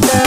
Doctor.